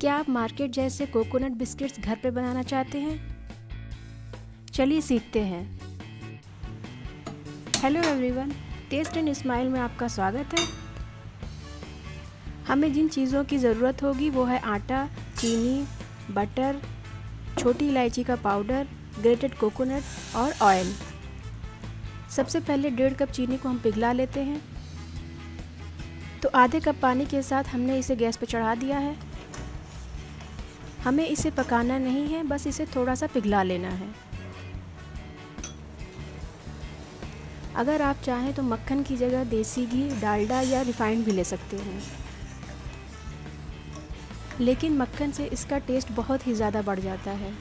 क्या आप मार्केट जैसे कोकोनट बिस्किट्स घर पर बनाना चाहते हैं? चलिए सीखते हैं। Hello everyone taste and smile में आपका स्वागत है। हमें जिन चीज़ों की ज़रूरत होगी वो है आटा, चीनी बटर छोटी इलायची का पाउडर ग्रेटेड कोकोनट और ऑयल सबसे पहले डेढ़ कप चीनी को हम पिघला लेते हैं। तो आधे कप पानी के साथ हमने इसे गैस पर चढ़ा दिया है। हमें इसे पकाना नहीं है, बस इसे थोड़ा सा पिघला लेना है। अगर आप चाहें तो मक्खन की जगह देसी घी, डालडा या रिफाइंड भी ले सकते हैं। लेकिन मक्खन से इसका टेस्ट बहुत ही ज़्यादा बढ़ जाता है।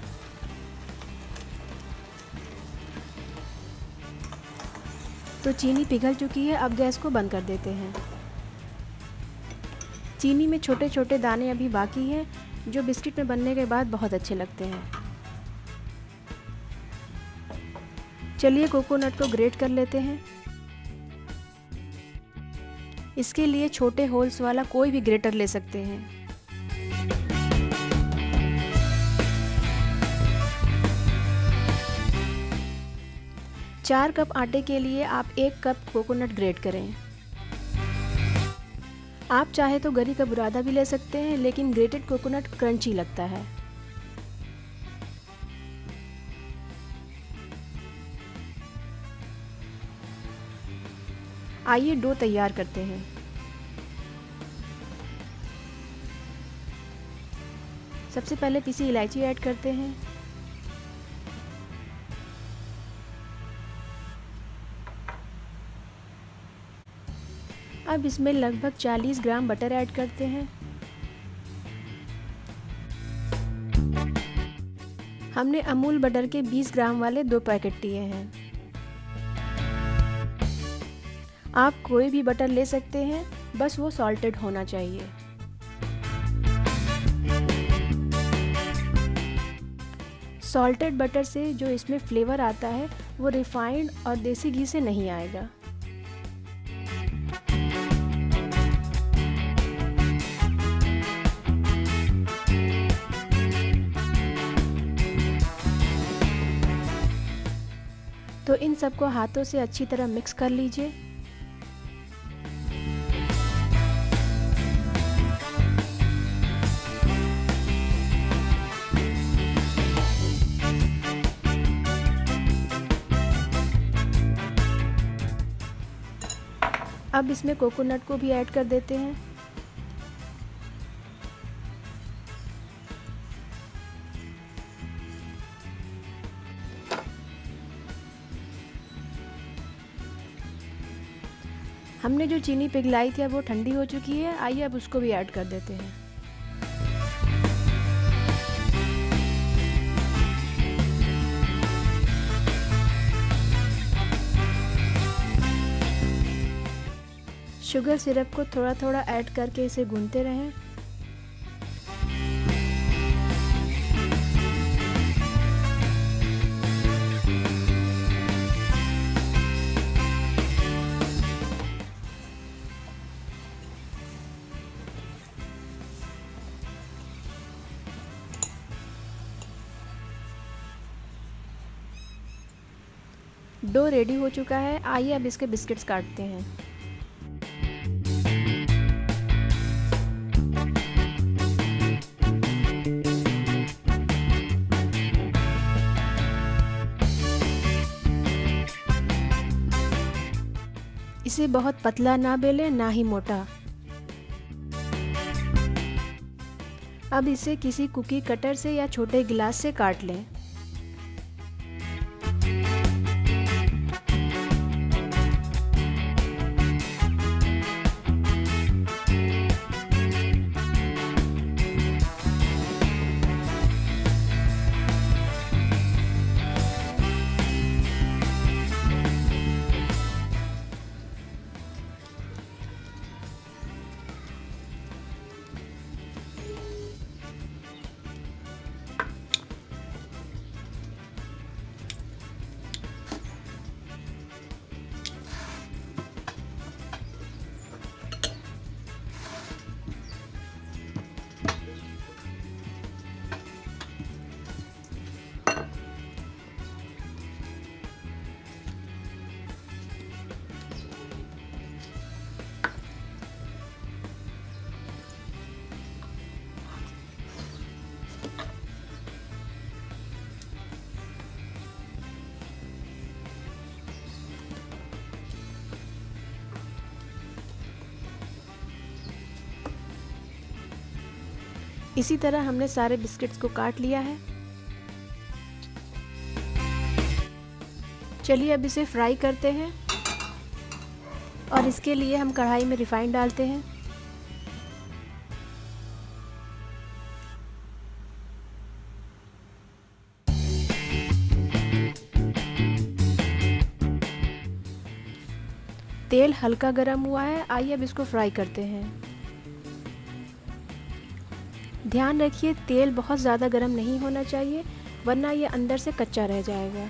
तो चीनी पिघल चुकी है, अब गैस को बंद कर देते हैं। चीनी में छोटे छोटे दाने अभी बाकी हैं। जो बिस्किट में बनने के बाद बहुत अच्छे लगते हैं। चलिए कोकोनट को ग्रेट कर लेते हैं। इसके लिए छोटे होल्स वाला कोई भी ग्रेटर ले सकते हैं। चार कप आटे के लिए आप एक कप कोकोनट ग्रेट करें। आप चाहे तो गरी का बुरादा भी ले सकते हैं, लेकिन ग्रेटेड कोकोनट क्रंची लगता है। आइए डो तैयार करते हैं। सबसे पहले पीसी इलायची ऐड करते हैं। अब इसमें लगभग 40 ग्राम बटर ऐड करते हैं। हमने अमूल बटर के 20 ग्राम वाले दो पैकेट लिए हैं। आप कोई भी बटर ले सकते हैं, बस वो सॉल्टेड होना चाहिए। सॉल्टेड बटर से जो इसमें फ्लेवर आता है, वो रिफाइंड और देसी घी से नहीं आएगा। तो इन सबको हाथों से अच्छी तरह मिक्स कर लीजिए। अब इसमें कोकोनट को भी ऐड कर देते हैं। हमने जो चीनी पिघलाई थी, अब वो ठंडी हो चुकी है। आइए, अब उसको भी ऐड कर देते हैं। शुगर सिरप को थोड़ा थोड़ा ऐड करके इसे गूंथते रहें। डो रेडी हो चुका है। आइए अब इसके बिस्किट्स काटते हैं। इसे बहुत पतला ना बेले, ना ही मोटा। अब इसे किसी कुकी कटर से या छोटे गिलास से काट लें। इसी तरह हमने सारे बिस्किट्स को काट लिया है। चलिए अब इसे फ्राई करते हैं। और इसके लिए हम कढ़ाई में रिफाइंड डालते हैं। तेल हल्का गर्म हुआ है। आइए अब इसको फ्राई करते हैं। ध्यान रखिए, तेल बहुत ज़्यादा गर्म नहीं होना चाहिए, वरना ये अंदर से कच्चा रह जाएगा।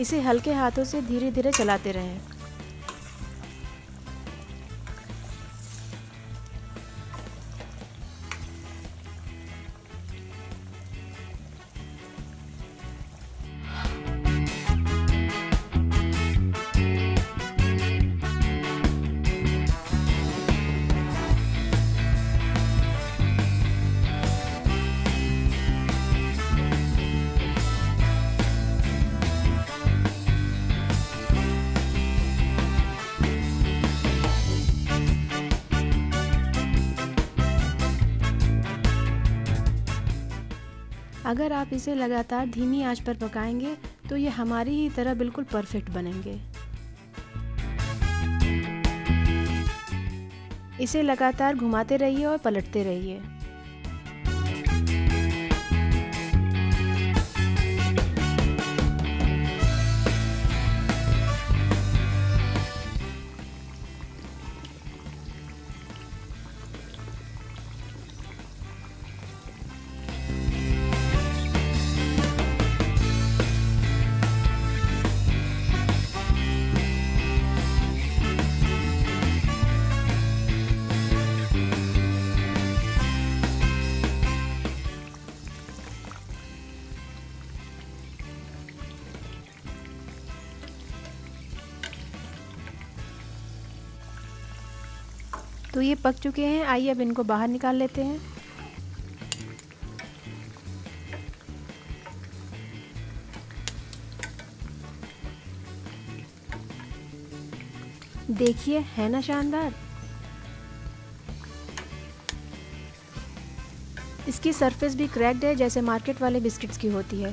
इसे हल्के हाथों से धीरे धीरे चलाते रहें। अगर आप इसे लगातार धीमी आँच पर पकाएँगे तो ये हमारी ही तरह बिल्कुल परफेक्ट बनेंगे। इसे लगातार घुमाते रहिए और पलटते रहिए। तो ये पक चुके हैं। आइए अब इनको बाहर निकाल लेते हैं। देखिए, है ना शानदार? इसकी सरफेस भी क्रैक्ड है, जैसे मार्केट वाले बिस्किट्स की होती है।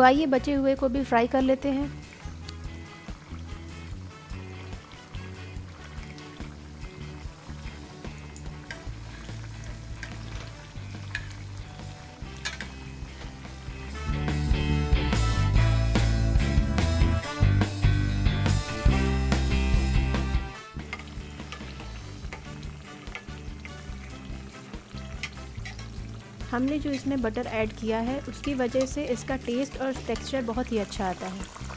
तो आइए बचे हुए को भी फ्राई कर लेते हैं। हमने जो इसमें बटर ऐड किया है, उसकी वजह से इसका टेस्ट और टेक्सचर बहुत ही अच्छा आता है।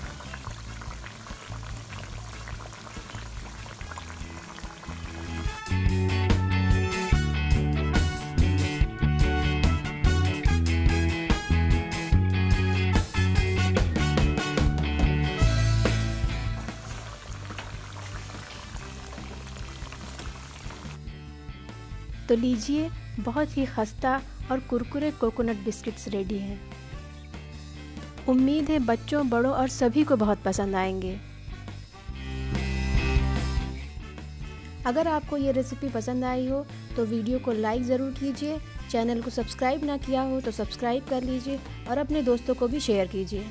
तो लीजिए, बहुत ही खस्ता और कुरकुरे कोकोनट बिस्किट्स रेडी हैं। उम्मीद है बच्चों, बड़ों और सभी को बहुत पसंद आएँगे। अगर आपको ये रेसिपी पसंद आई हो तो वीडियो को लाइक ज़रूर कीजिए, चैनल को सब्सक्राइब ना किया हो तो सब्सक्राइब कर लीजिए और अपने दोस्तों को भी शेयर कीजिए।